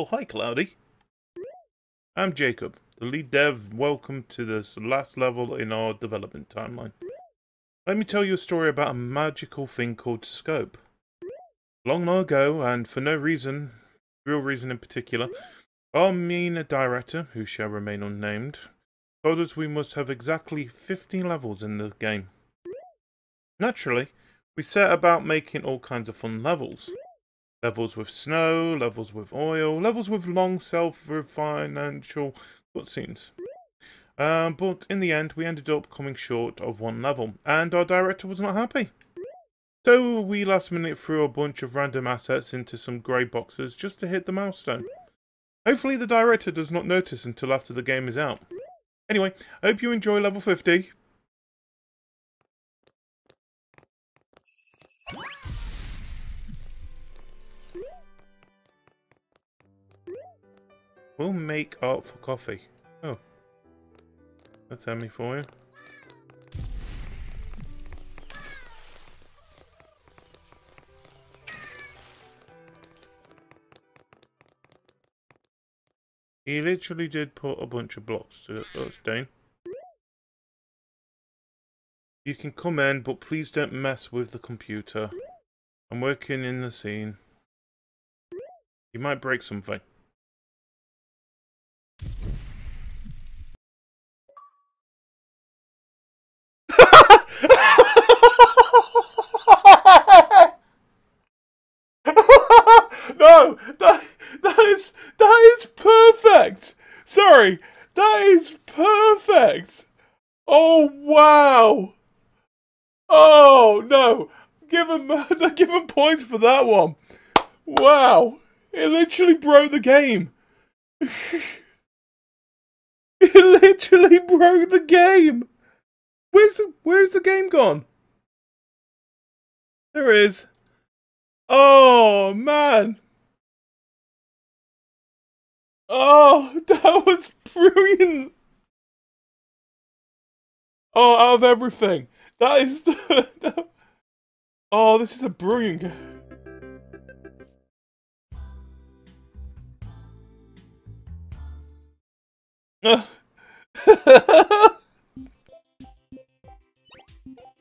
Oh, hi, Cloudy. I'm Jacob, the lead dev. Welcome to this last level in our development timeline. Let me tell you a story about a magical thing called Scope. Long, long ago, and for no reason, real reason in particular, our mean a director, who shall remain unnamed, told us we must have exactly 15 levels in the game. Naturally, we set about making all kinds of fun levels. Levels with snow, levels with oil, levels with long self-referential cutscenes. Um, but in the end, we ended up coming short of one level, and our director was not happy. So we last minute threw a bunch of random assets into some grey boxes just to hit the milestone. Hopefully the director does not notice until after the game is out. Anyway, I hope you enjoy level 50. We'll make art for coffee. Oh. That's Emmy for you. He literally did put a bunch of blocks to us down. You can come in, but please don't mess with the computer. I'm working in the scene. You might break something. no, that that is that is perfect. Sorry, that is perfect. Oh wow. Oh no, give him give him points for that one. Wow, it literally broke the game. it literally broke the game. Where's the, where's the game gone? There is. Oh man. Oh, that was brilliant. Oh, out of everything. That is the, that, Oh, this is a brilliant game.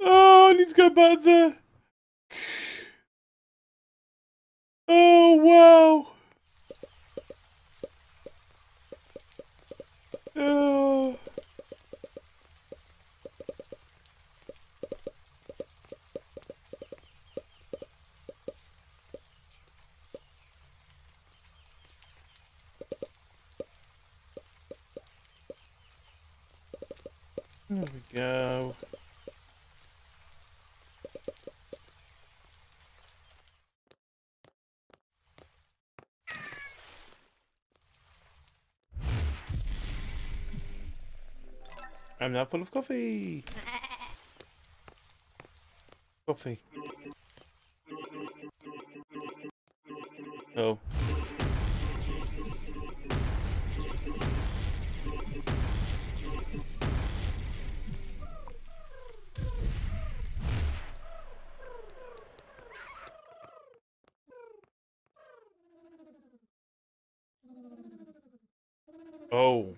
oh, I need to go back there. Oh, wow. Oh. There we go. I'm now full of coffee. Coffee. Oh. Oh.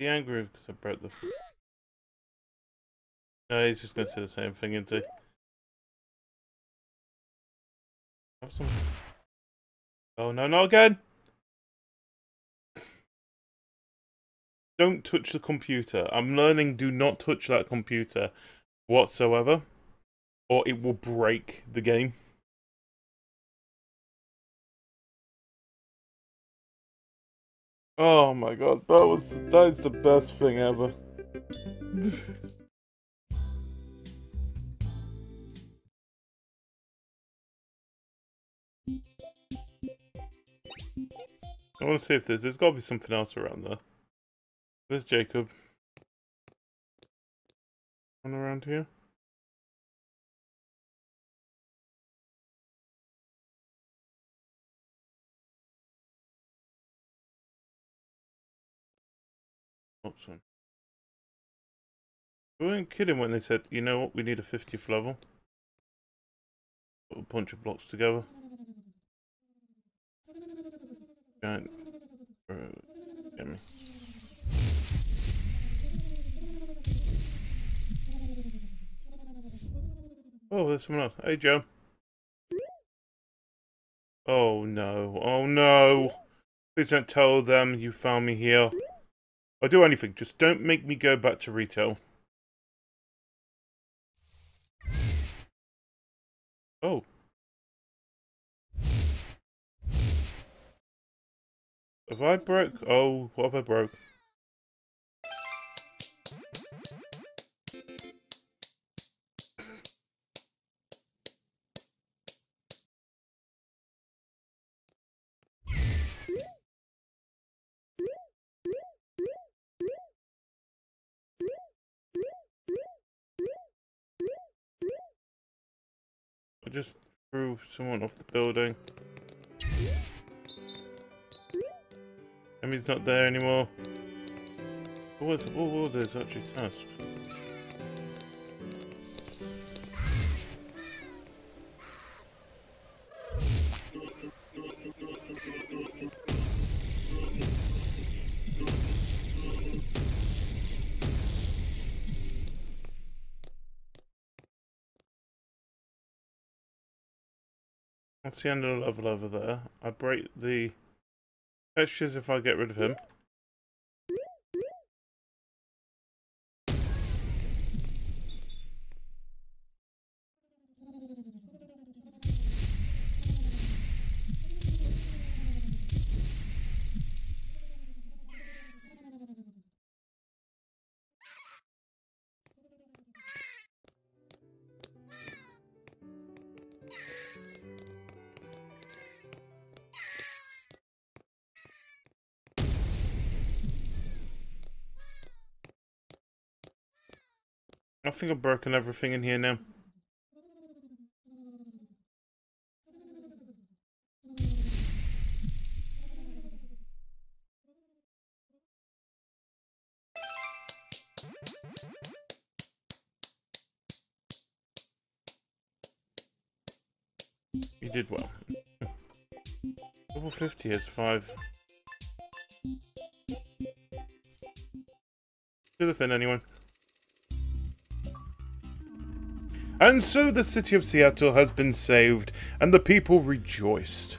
Be angry because I broke the. No, oh, he's just gonna say the same thing, isn't he? Have some. Oh no, not again! Don't touch the computer. I'm learning do not touch that computer whatsoever, or it will break the game. Oh my god, that was that is the best thing ever. I want to see if there's there's got to be something else around there. There's Jacob. One around here. Watson. We weren't kidding when they said, you know what, we need a 50th level. Put a bunch of blocks together. Giant. Uh, get me. Oh, there's someone else. Hey, Joe. Oh, no. Oh, no. Please don't tell them you found me here. I'll do anything. Just don't make me go back to retail. Oh. Have I broke? Oh, what have I broke? I just threw someone off the building. Emmy's not there anymore. What was, what those actually tasks? That's the end of the level over there. I break the textures if I get rid of him. I think I've broken everything in here now. You did well. Level 50 is 5. To the fin, anyone? And so the city of Seattle has been saved, and the people rejoiced.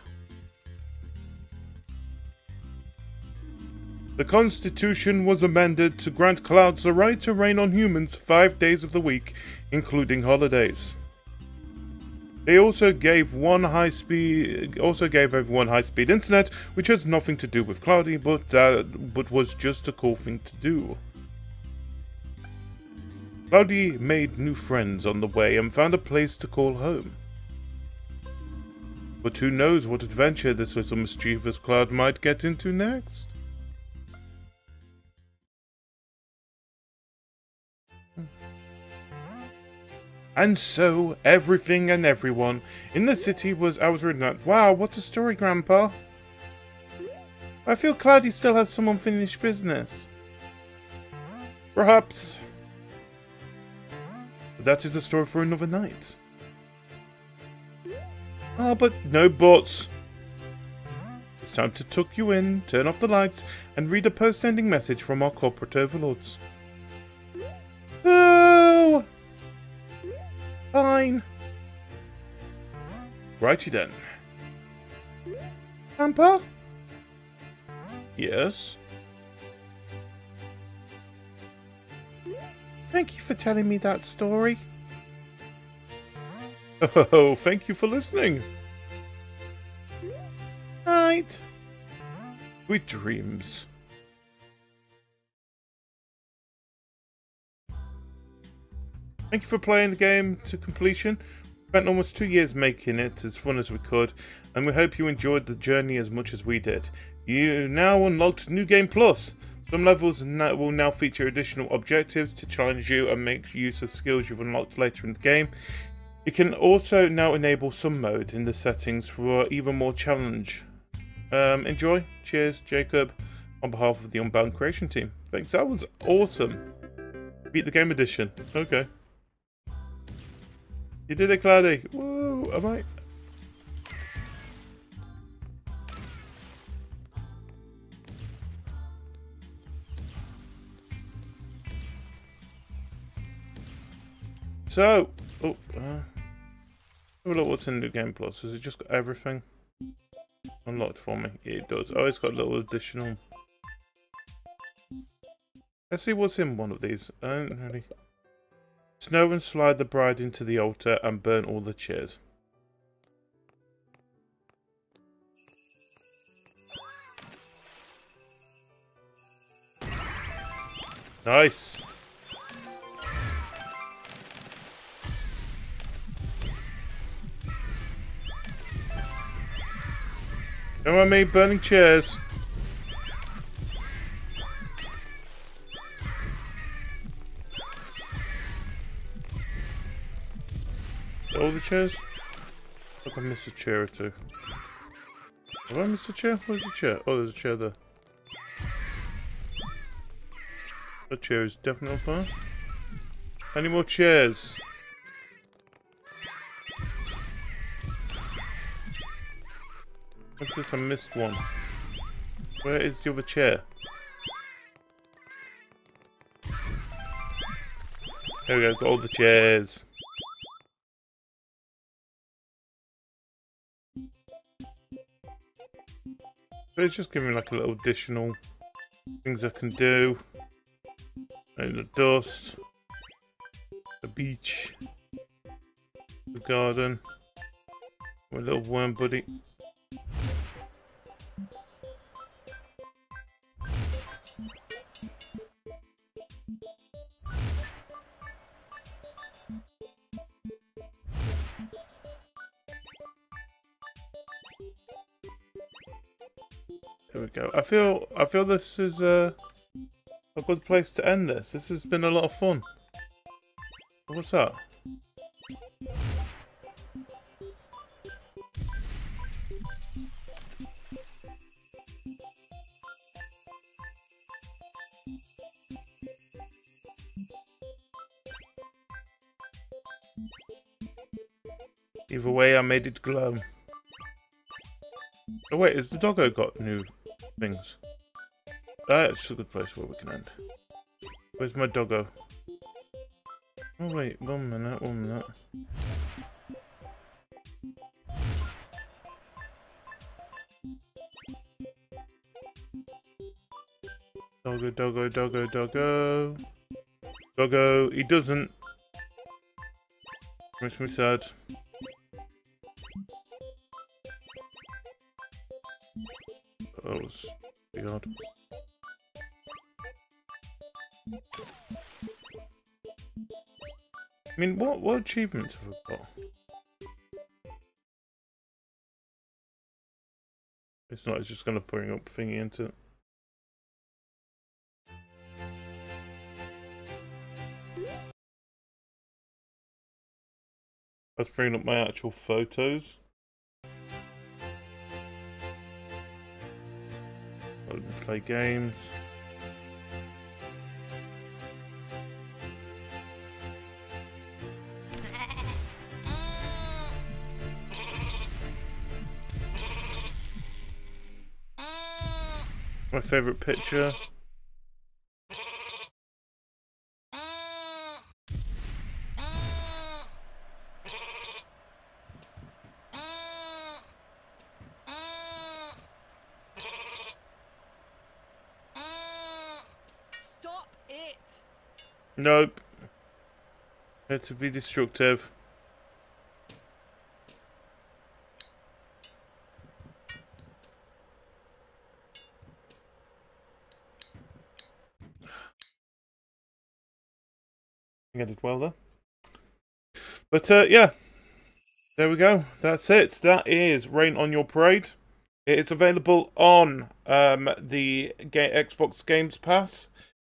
The Constitution was amended to grant clouds the right to rain on humans five days of the week, including holidays. They also gave one high speed, also gave everyone high speed internet, which has nothing to do with cloudy, but uh, but was just a cool thing to do. Cloudy made new friends on the way and found a place to call home. But who knows what adventure this little mischievous cloud might get into next? And so, everything and everyone in the city was... I was reading that. Wow, what a story, Grandpa. I feel Cloudy still has some unfinished business. Perhaps. That is a story for another night. Ah, but no buts. It's time to tuck you in, turn off the lights, and read a post-ending message from our corporate overlords. Oh! Fine. Righty then. Grandpa? Yes? Thank you for telling me that story. Oh, thank you for listening. Night. Sweet dreams. Thank you for playing the game to completion. We spent almost two years making it as fun as we could, and we hope you enjoyed the journey as much as we did. You now unlocked New Game Plus. Some levels will now feature additional objectives to challenge you and make use of skills you've unlocked later in the game. You can also now enable some mode in the settings for even more challenge. Um, enjoy. Cheers, Jacob, on behalf of the Unbound Creation team. Thanks, that was awesome. Beat the game edition. Okay. You did it, Cloudy. Woo! Am I? So, oh, uh, look what's in the game plus. Has it just got everything unlocked for me? It does. Oh, it's got a little additional. Let's see what's in one of these. I don't really. Snow and slide the bride into the altar and burn all the chairs. Nice. Come on, me, burning chairs. All the chairs? Look, I missed a chair or two. Have I missed a chair? Where's the chair? Oh, there's a chair there. The chair is definitely on fire. Any more chairs? What's this? I missed one. Where is the other chair? There we go, got all the chairs. But it's just giving me like a little additional things I can do. And the dust. The beach. The garden. My little worm buddy. There we go. I feel I feel this is a a good place to end this. This has been a lot of fun. What's that? Either way, I made it glow. Oh wait, has the doggo got new things? That's a good place where we can end. Where's my doggo? Oh wait, one minute, one minute. Doggo, doggo, doggo, doggo. Doggo, he doesn't. Makes me sad. That was pretty odd. I mean, what what achievements have I got? It's not. It's just going to bring up thingy into it. Let's bring up my actual photos. Play games. My favorite picture. Stop it! Nope. Had to be destructive. I think I did well there. But uh, yeah, there we go. That's it. That is Rain on Your Parade. It is available on um, the Ga- Xbox Games Pass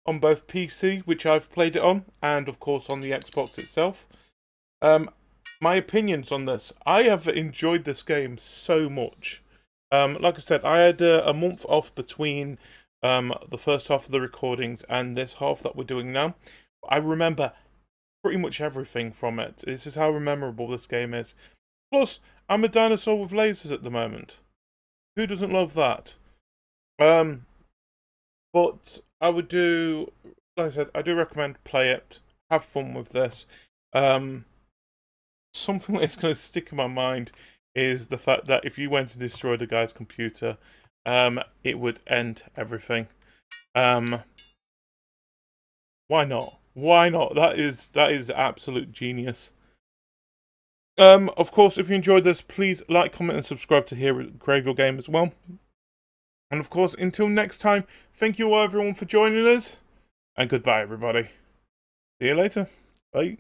on both PC, which I've played it on, and of course on the Xbox itself. Um, my opinions on this: I have enjoyed this game so much. Um, like I said, I had a, a month off between um, the first half of the recordings and this half that we're doing now. I remember pretty much everything from it. This is how memorable this game is. Plus, I'm a dinosaur with lasers at the moment. Who doesn't love that? Um, but I would do, like I said, I do recommend play it, have fun with this. Um, something that's going to stick in my mind is the fact that if you went and destroyed a guy's computer, um, it would end everything. Um, why not? Why not? That is that is absolute genius. Um, of course, if you enjoyed this, please like, comment, and subscribe to hear Crave Your Game as well. And of course, until next time, thank you all everyone for joining us, and goodbye everybody. See you later. Bye.